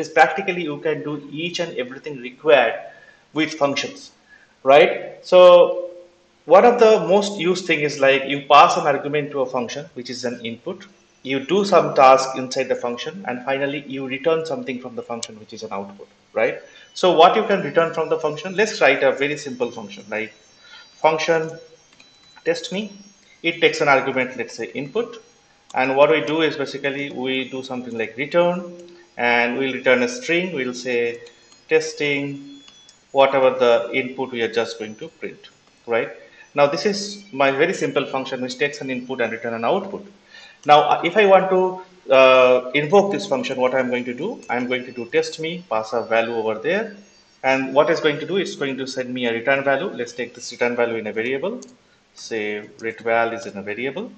is practically you can do each and everything required with functions, right? So one of the most used thing is like you pass an argument to a function, which is an input. You do some task inside the function and finally you return something from the function, which is an output, right? So what you can return from the function, let's write a very simple function, like function test me. It takes an argument, let's say input. And what we do is basically we do something like return and we'll return a string. We'll say testing, whatever the input we are just going to print, right? Now this is my very simple function which takes an input and return an output. Now uh, if I want to uh, invoke this function, what I'm going to do, I'm going to do test me, pass a value over there. And what it's going to do, it's going to send me a return value. Let's take this return value in a variable. Say return is in a variable.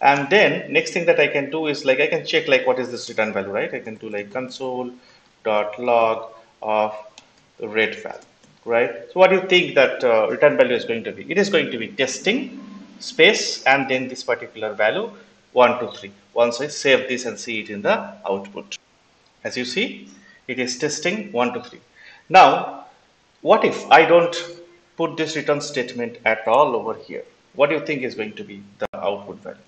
And then next thing that I can do is like I can check like what is this return value, right? I can do like console dot log of ret value right? So what do you think that uh, return value is going to be? It is going to be testing space and then this particular value 1, 2, 3. Once I save this and see it in the output. As you see, it is testing 1, 2, 3. Now, what if I don't put this return statement at all over here? What do you think is going to be the output value?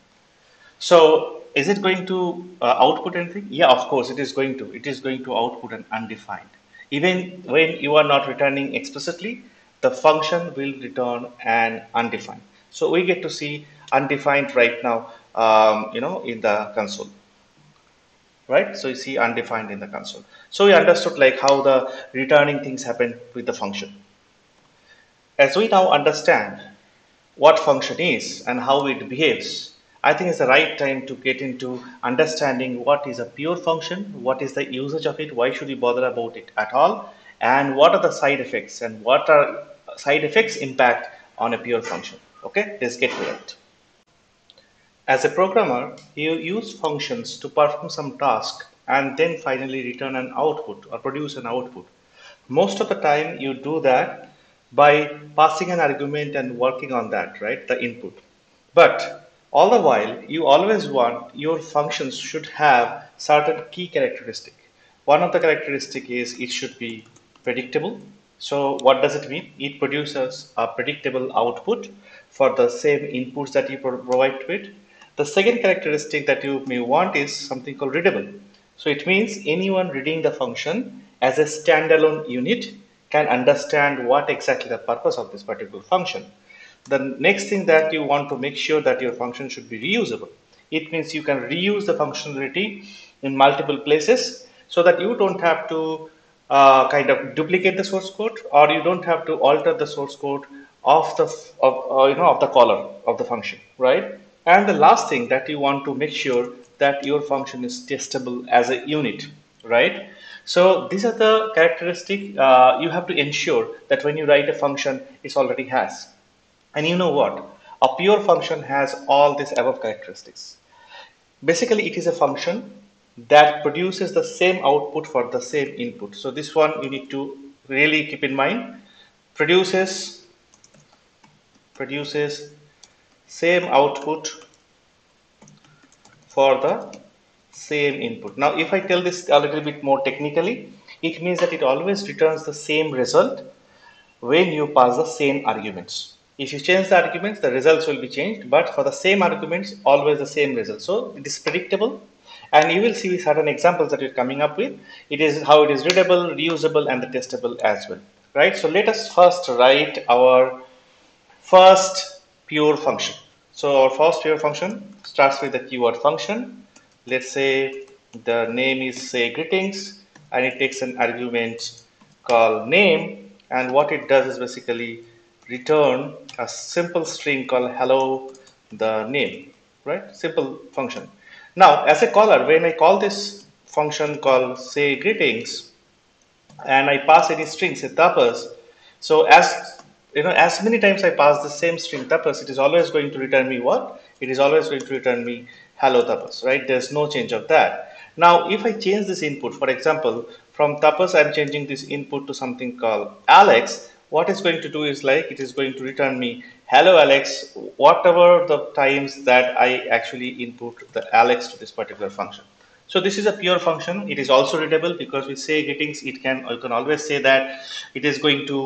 So, is it going to uh, output anything? Yeah, of course, it is going to. It is going to output an undefined even when you are not returning explicitly, the function will return an undefined. So we get to see undefined right now, um, you know, in the console, right? So you see undefined in the console. So we understood like how the returning things happen with the function. As we now understand what function is and how it behaves, I think it's the right time to get into understanding what is a pure function, what is the usage of it, why should we bother about it at all, and what are the side effects and what are side effects impact on a pure function. Okay, let's get to it. As a programmer, you use functions to perform some task and then finally return an output or produce an output. Most of the time you do that by passing an argument and working on that, right, the input. But all the while, you always want your functions should have certain key characteristic. One of the characteristic is it should be predictable. So what does it mean? It produces a predictable output for the same inputs that you provide to it. The second characteristic that you may want is something called readable. So it means anyone reading the function as a standalone unit can understand what exactly the purpose of this particular function. The next thing that you want to make sure that your function should be reusable. It means you can reuse the functionality in multiple places so that you don't have to uh, kind of duplicate the source code or you don't have to alter the source code of the of, uh, you know of the caller of the function right? And the last thing that you want to make sure that your function is testable as a unit right? So these are the characteristic uh, you have to ensure that when you write a function it already has and you know what? A pure function has all these above characteristics. Basically, it is a function that produces the same output for the same input. So this one you need to really keep in mind. Produces, produces same output for the same input. Now, if I tell this a little bit more technically, it means that it always returns the same result when you pass the same arguments. If you change the arguments, the results will be changed, but for the same arguments, always the same result. So it is predictable and you will see certain examples that you're coming up with. It is how it is readable, reusable and the testable as well, right? So let us first write our first pure function. So our first pure function starts with the keyword function. Let's say the name is say greetings and it takes an argument called name and what it does is basically return a simple string called hello the name right? Simple function. Now as a caller when I call this function called say greetings and I pass any string say tapas so as you know as many times I pass the same string tapas it is always going to return me what? It is always going to return me hello tapas right? There's no change of that. Now if I change this input for example from tapas I'm changing this input to something called Alex what it's going to do is like it is going to return me hello alex whatever the times that i actually input the alex to this particular function So this is a pure function. It is also readable because we say greetings. It can you can always say that it is going to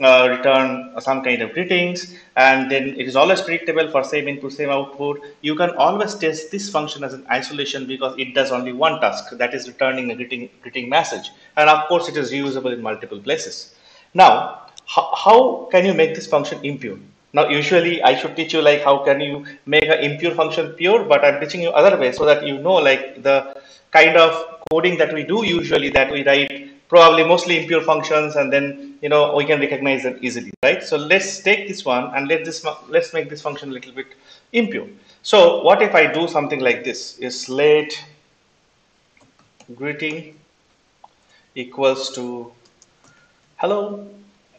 uh, return some kind of greetings, and then it is always predictable for same input, same output. You can always test this function as an isolation because it does only one task, that is returning a greeting greeting message, and of course it is reusable in multiple places. Now, how, how can you make this function impure? Now, usually I should teach you like how can you make an impure function pure, but I'm teaching you other way so that you know like the kind of coding that we do usually that we write probably mostly impure functions and then you know we can recognize them easily, right? So let's take this one and let this let's make this function a little bit impure. So what if I do something like this is let greeting equals to hello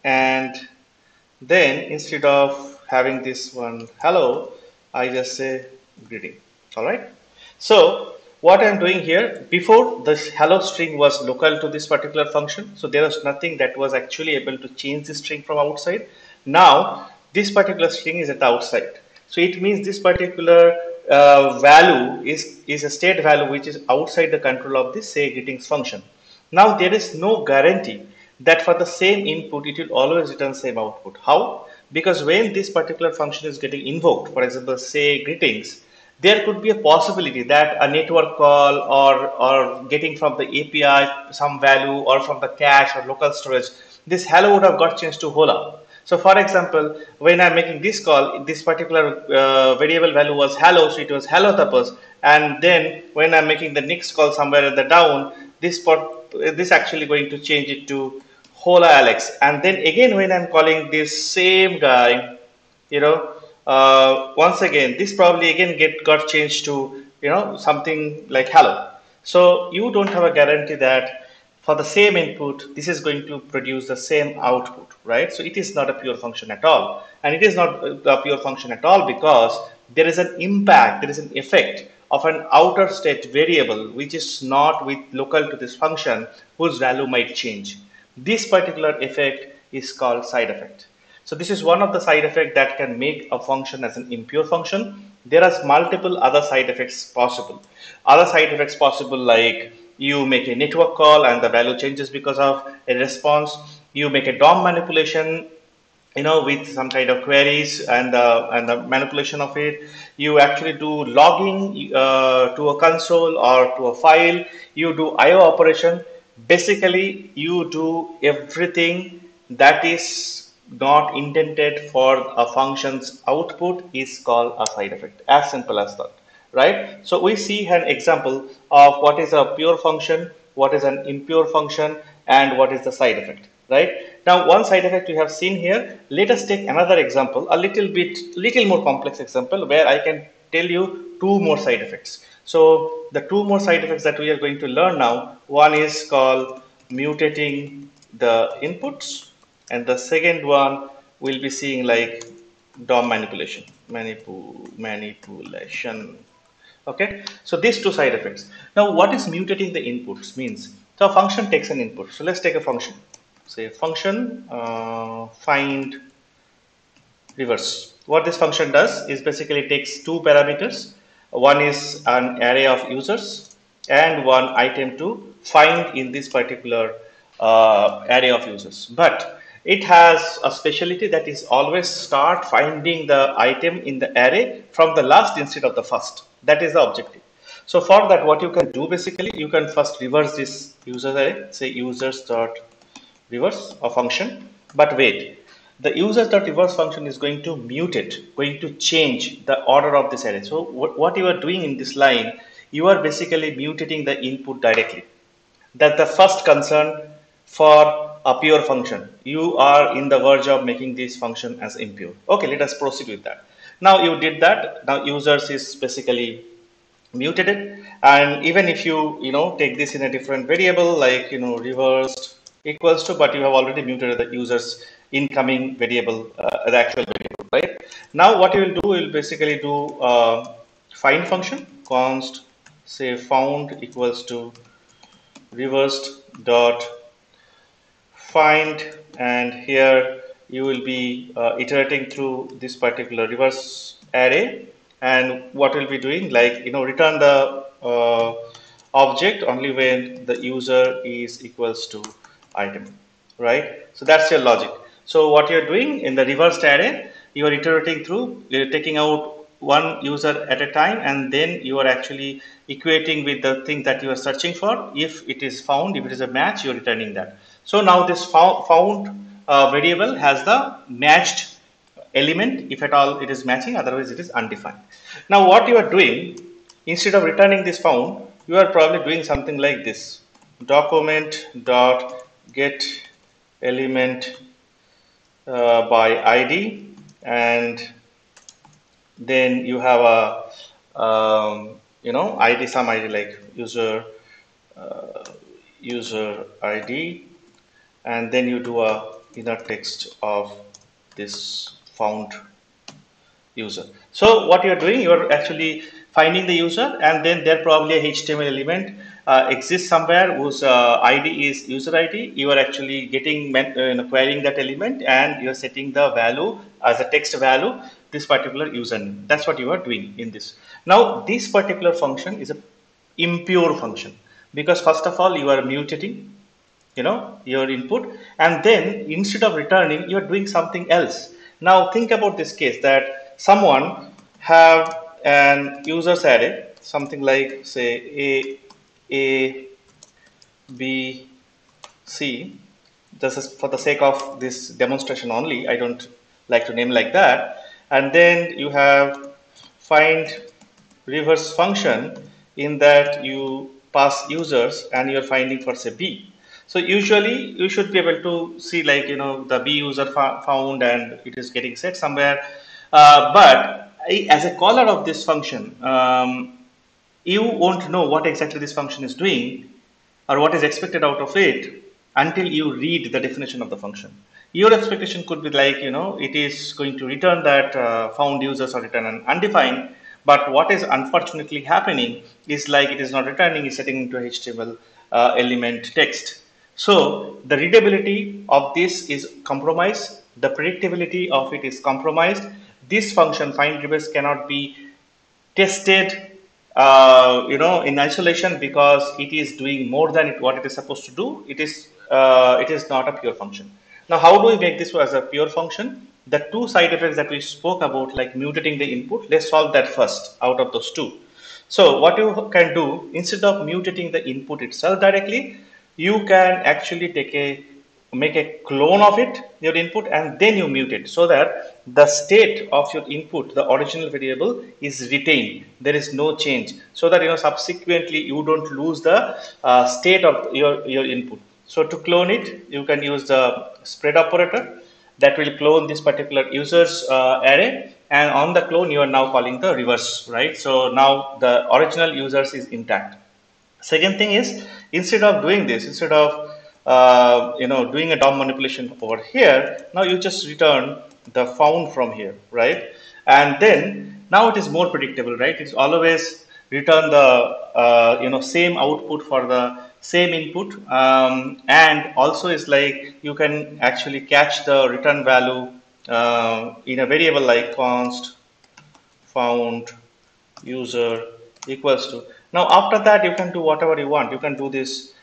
and then instead of having this one hello, I just say greeting. All right. So what I'm doing here before this hello string was local to this particular function. So there was nothing that was actually able to change the string from outside. Now this particular string is at the outside. So it means this particular uh, value is, is a state value which is outside the control of this say greetings function. Now there is no guarantee that for the same input it will always return same output. How? Because when this particular function is getting invoked, for example, say greetings, there could be a possibility that a network call or, or getting from the API some value or from the cache or local storage, this hello would have got changed to hola. So for example, when I'm making this call, this particular uh, variable value was hello, so it was hello tapas. And then when I'm making the next call somewhere at the down, this part this actually going to change it to hola alex. And then again when i'm calling this same guy you know uh, once again this probably again get got changed to you know something like hello. So you don't have a guarantee that for the same input this is going to produce the same output right? So it is not a pure function at all. And it is not a pure function at all because there is an impact there is an effect of an outer state variable which is not with local to this function whose value might change. This particular effect is called side effect. So this is one of the side effects that can make a function as an impure function. There are multiple other side effects possible. Other side effects possible like you make a network call and the value changes because of a response. You make a DOM manipulation you know with some kind of queries and uh, and the manipulation of it you actually do logging uh, to a console or to a file. You do io operation. Basically you do everything that is not intended for a function's output is called a side effect. As simple as that right? So we see an example of what is a pure function what is an impure function and what is the side effect right now, one side effect we have seen here. Let us take another example, a little bit, little more complex example where I can tell you two more side effects. So the two more side effects that we are going to learn now, one is called mutating the inputs and the second one we'll be seeing like DOM manipulation, Manipul manipulation. Okay, so these two side effects. Now what is mutating the inputs means? So a function takes an input. So let's take a function say function uh, find reverse. What this function does is basically takes two parameters. One is an array of users and one item to find in this particular uh, array of users. But it has a specialty that is always start finding the item in the array from the last instead of the first. That is the objective. So for that, what you can do basically, you can first reverse this user array, say users dot reverse a function. But wait, the user dot reverse function is going to mute it, going to change the order of this array. So what, what you are doing in this line, you are basically mutating the input directly. That's the first concern for a pure function. You are in the verge of making this function as impure. Okay, let us proceed with that. Now you did that. Now users is basically muted it. And even if you, you know, take this in a different variable like, you know, reversed equals to, but you have already muted the user's incoming variable, uh, the actual variable, right? Now what you will do, will basically do uh, find function, const say found equals to reversed dot find and here you will be uh, iterating through this particular reverse array and what we'll be doing like you know return the uh, object only when the user is equals to item, right? So that's your logic. So what you're doing in the reversed array, you are iterating through, you're taking out one user at a time and then you are actually equating with the thing that you are searching for. If it is found, if it is a match, you're returning that. So now this found uh, variable has the matched element if at all it is matching otherwise it is undefined. Now what you are doing instead of returning this found you are probably doing something like this document dot get element uh, by id and then you have a um, you know id some id like user uh, user id and then you do a inner text of this found user. So what you're doing you're actually finding the user and then there probably a html element uh, exists somewhere whose uh, id is user id you are actually getting uh, querying that element and you're setting the value as a text value this particular username. That's what you are doing in this. Now this particular function is a impure function because first of all you are mutating you know your input and then instead of returning you're doing something else. Now think about this case that someone have an users array something like say a a b c. This is for the sake of this demonstration only. I don't like to name like that. And then you have find reverse function in that you pass users and you're finding for say b. So usually you should be able to see like, you know, the B user found and it is getting set somewhere. Uh, but I, as a caller of this function, um, you won't know what exactly this function is doing or what is expected out of it until you read the definition of the function. Your expectation could be like, you know, it is going to return that uh, found users or return an undefined. But what is unfortunately happening is like it is not returning, is setting into HTML uh, element text. So the readability of this is compromised. The predictability of it is compromised. This function find reverse cannot be tested uh, you know in isolation because it is doing more than it, what it is supposed to do. It is uh, it is not a pure function. Now how do we make this as a pure function? The two side effects that we spoke about like mutating the input, let's solve that first out of those two. So what you can do instead of mutating the input itself directly, you can actually take a make a clone of it your input and then you mute it so that the state of your input the original variable is retained. There is no change. So that you know subsequently you don't lose the uh, state of your your input. So to clone it you can use the spread operator that will clone this particular users uh, array. And on the clone you are now calling the reverse right? So now the original users is intact. Second thing is instead of doing this instead of uh, you know doing a DOM manipulation over here. Now you just return the found from here right? And then now it is more predictable right? It's always return the uh, you know same output for the same input. Um, and also is like you can actually catch the return value uh, in a variable like const found user equals to. Now after that you can do whatever you want. You can do this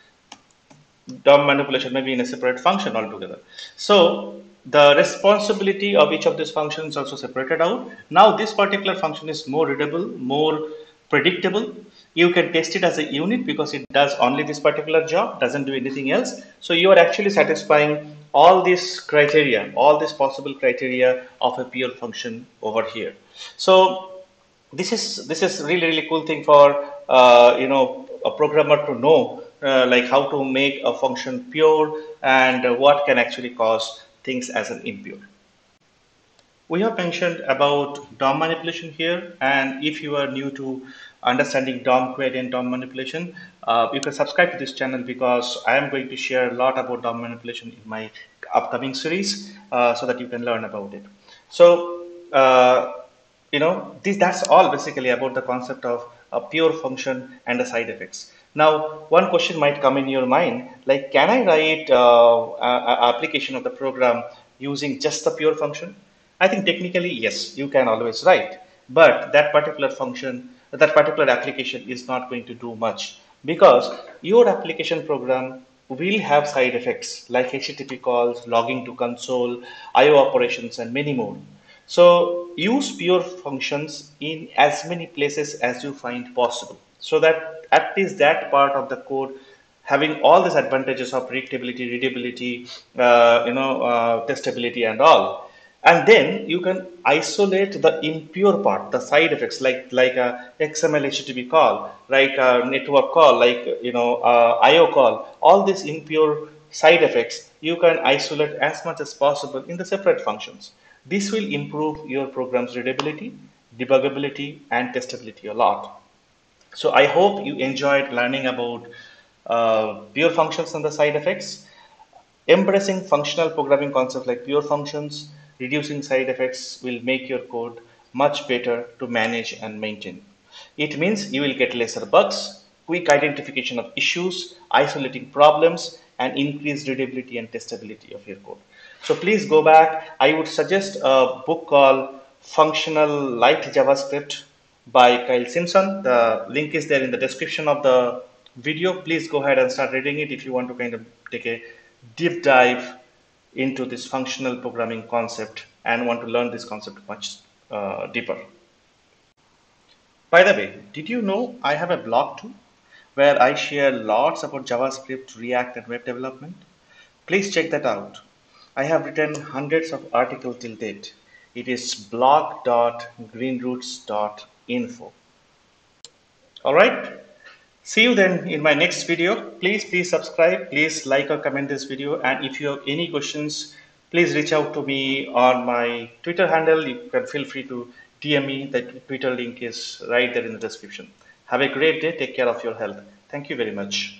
DOM manipulation maybe in a separate function altogether. So the responsibility of each of these functions also separated out. Now this particular function is more readable, more predictable. You can test it as a unit because it does only this particular job, doesn't do anything else. So you are actually satisfying all these criteria, all these possible criteria of a pure function over here. So this is this is really really cool thing for uh, you know a programmer to know uh, like how to make a function pure and what can actually cause things as an impure. We have mentioned about DOM manipulation here and if you are new to understanding DOM query and DOM manipulation, uh, you can subscribe to this channel because I am going to share a lot about DOM manipulation in my upcoming series uh, so that you can learn about it. So uh, you know this that's all basically about the concept of a pure function and the side effects now one question might come in your mind like can i write uh, a, application of the program using just the pure function i think technically yes you can always write but that particular function that particular application is not going to do much because your application program will have side effects like HTTP calls, logging to console, IO operations, and many more. So use pure functions in as many places as you find possible so that at least that part of the code having all these advantages of predictability, readability, uh, you know, uh, testability and all. And then you can isolate the impure part the side effects like like a xml http call like a network call like you know uh, io call. All these impure side effects you can isolate as much as possible in the separate functions. This will improve your program's readability debuggability and testability a lot so i hope you enjoyed learning about uh, pure functions and the side effects embracing functional programming concepts like pure functions reducing side effects will make your code much better to manage and maintain. It means you will get lesser bugs, quick identification of issues, isolating problems, and increased readability and testability of your code. So please go back. I would suggest a book called Functional Light JavaScript by Kyle Simpson. The link is there in the description of the video. Please go ahead and start reading it if you want to kind of take a deep dive into this functional programming concept and want to learn this concept much uh, deeper. By the way, did you know I have a blog too where I share lots about JavaScript, React and web development? Please check that out. I have written hundreds of articles till date. It is blog.greenroots.info. All right. See you then in my next video. Please, please subscribe. Please like or comment this video. And if you have any questions, please reach out to me on my Twitter handle. You can feel free to DM me. The Twitter link is right there in the description. Have a great day. Take care of your health. Thank you very much.